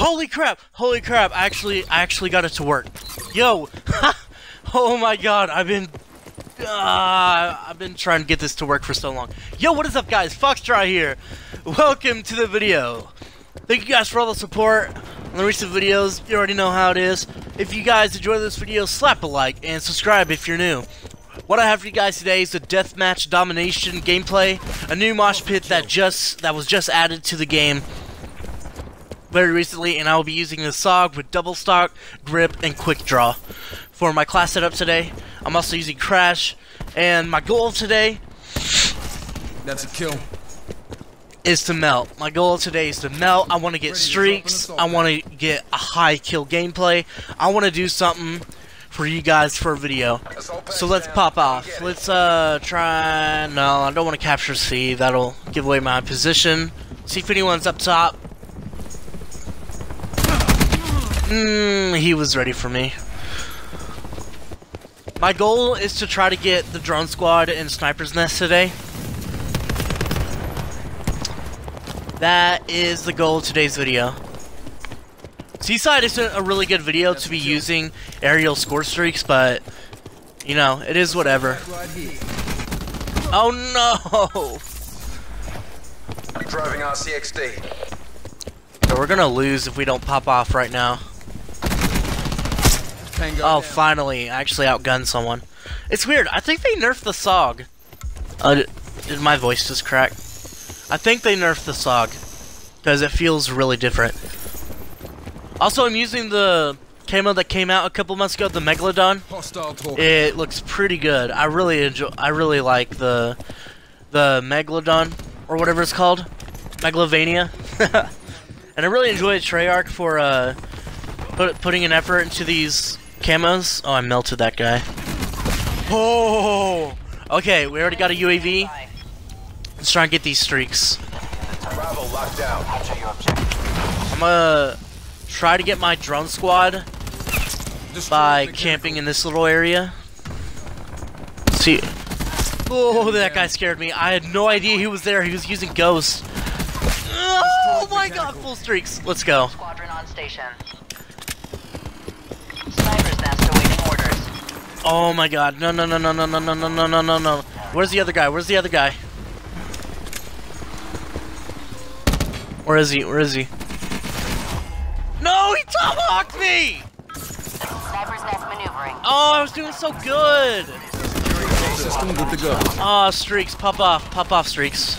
Holy crap! Holy crap! I actually, I actually got it to work. Yo! oh my god! I've been, uh, I've been trying to get this to work for so long. Yo, what is up, guys? Foxtry here. Welcome to the video. Thank you guys for all the support on the recent videos. You already know how it is. If you guys enjoy this video, slap a like and subscribe if you're new. What I have for you guys today is a deathmatch domination gameplay, a new mosh pit that just that was just added to the game very recently, and I will be using the SOG with double stock, grip, and quick draw for my class setup today. I'm also using Crash, and my goal today That's a kill. is to melt. My goal today is to melt. I want to get streaks. I want to get a high kill gameplay. I want to do something for you guys for a video. So let's pop off. Let's uh try. No, I don't want to capture C. That'll give away my position. See if anyone's up top. Mmm, he was ready for me. My goal is to try to get the drone squad in Sniper's Nest today. That is the goal of today's video. Seaside isn't a really good video to be using aerial score streaks, but, you know, it is whatever. Oh no! Driving RCXD. So we're gonna lose if we don't pop off right now. Tango Oh, down. finally, I actually outgunned someone. It's weird, I think they nerfed the SOG. Uh, did- my voice just crack? I think they nerfed the SOG. Because it feels really different. Also, I'm using the camo that came out a couple months ago, the Megalodon. It looks pretty good. I really enjoy. I really like the the Megalodon or whatever it's called, Megalovania, and I really enjoy Treyarch for uh put, putting an effort into these camos. Oh, I melted that guy. Oh, okay. We already got a UAV. Let's try and get these streaks. Bravo locked down. I'm gonna try to get my drone squad by camping in this little area. See. Oh, that guy scared me. I had no idea he was there. He was using ghost. Oh my god, full streaks. Let's go. Squadron on station. Sniper's nest awaiting orders. Oh my god. No, no, no, no, no, no, no, no, no, no, no, no. Where's the other guy? Where's the other guy? Where is he? Where is he? No, he tomahawked me! Sniper's nest maneuvering. Oh, I was doing so good. System good to go. Oh, streaks, pop off, pop off streaks.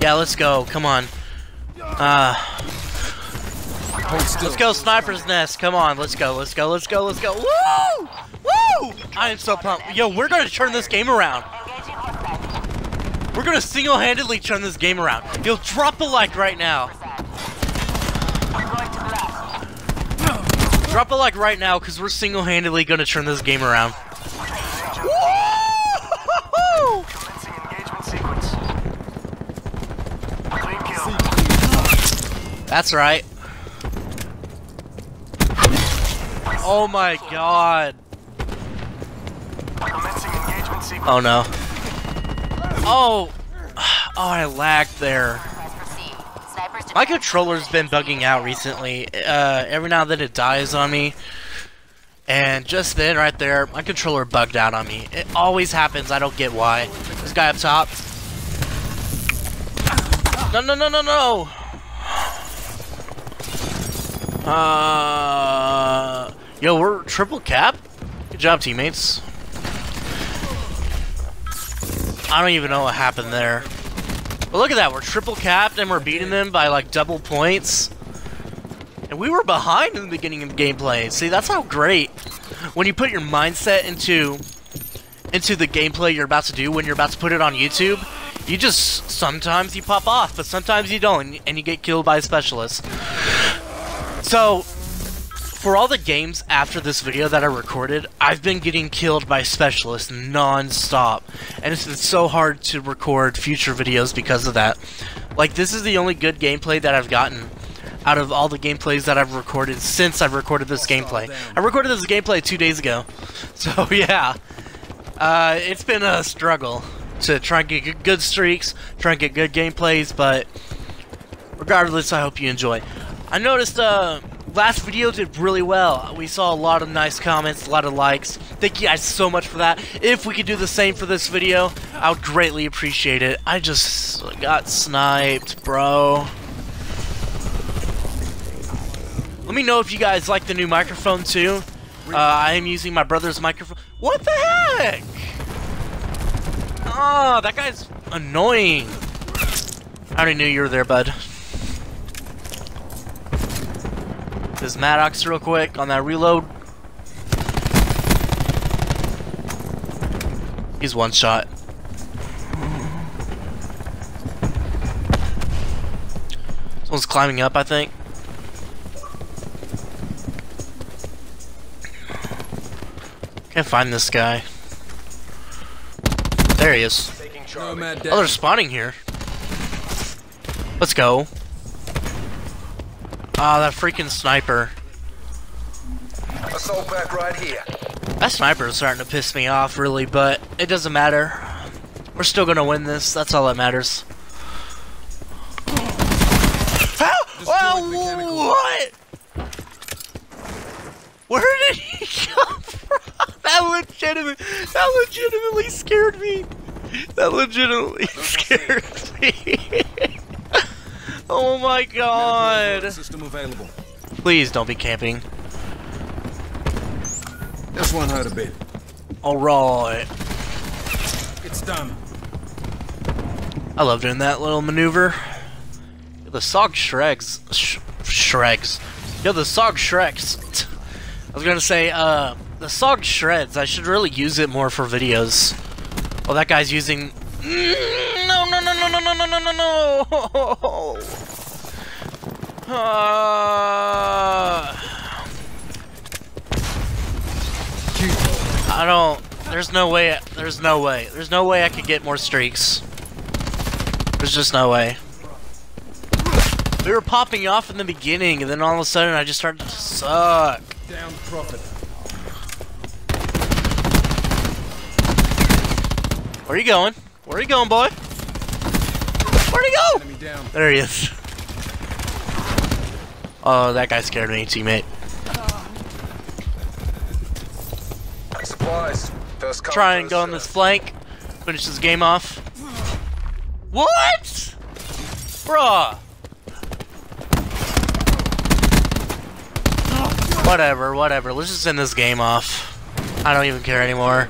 Yeah, let's go, come on. Uh, let's go, Sniper's Nest, come on, let's go, let's go, let's go, let's go. Woo! I am so pumped. Yo, we're gonna turn this game around. We're gonna single-handedly turn this game around. Yo, drop a like right now. Drop a like right now, because we're single-handedly gonna turn this game around. That's right. Oh my god. Oh no. Oh. Oh, I lagged there. My controller's been bugging out recently. Uh, every now and then it dies on me. And just then, right there, my controller bugged out on me. It always happens. I don't get why. This guy up top. No, no, no, no, no. Uh, yo, we're triple cap. Good job, teammates. I don't even know what happened there. But look at that, we're triple capped and we're beating them by like double points. And we were behind in the beginning of the gameplay. See, that's how great. When you put your mindset into into the gameplay you're about to do when you're about to put it on YouTube, you just sometimes you pop off, but sometimes you don't and you get killed by a specialist. So, for all the games after this video that I recorded, I've been getting killed by specialists non-stop. And it's been so hard to record future videos because of that. Like, this is the only good gameplay that I've gotten out of all the gameplays that I've recorded since I've recorded this gameplay. I recorded this gameplay two days ago. So, yeah. Uh, it's been a struggle to try and get good- good streaks, try and get good gameplays, but regardless, I hope you enjoy. I noticed uh last video did really well. We saw a lot of nice comments, a lot of likes. Thank you guys so much for that. If we could do the same for this video, I would greatly appreciate it. I just got sniped, bro. Let me know if you guys like the new microphone too. Uh, I am using my brother's microphone. What the heck? Oh, that guy's annoying. I already knew you were there, bud. This Maddox real quick on that reload. He's one shot. Someone's climbing up, I think. Can't find this guy. There he is. Taking Charlie. Nomad Oh, they're down. spawning here. Let's go. Ah, that freaking sniper. Assault pack right here. That sniper is starting to piss me off, really, but it doesn't matter. We're still gonna win this. That's all that matters. How? Oh, what? Where did he come from? That legitimate. That legitimately scared me. That legitimately scared me. Oh my god! System available. Please don't be camping. This one hurt a bit. Alright. It's done. I love doing that little maneuver. The Sog Shreks. Sh Shreks. Yo, the Sog Shreks. I was gonna say, uh, the Sog Shreds. I should really use it more for videos. Well, that guy's using no, no, no, no, no, no! Uh, I don't... There's no way... There's no way. There's no way I could get more streaks. There's just no way. We were popping off in the beginning, and then all of a sudden I just started to suck. Down profit. Where are you going? Where are you going, boy? Down. There he is. Oh, that guy scared me, teammate. Supplies. First come, Try and go on this flank. Finish this game off. What? Bruh. Whatever, whatever. Let's just end this game off. I don't even care anymore.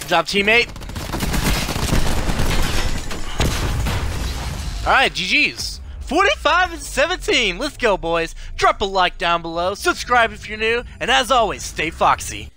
Good job, teammate. Alright, GG's. 45 and 17. Let's go, boys. Drop a like down below. Subscribe if you're new. And as always, stay foxy.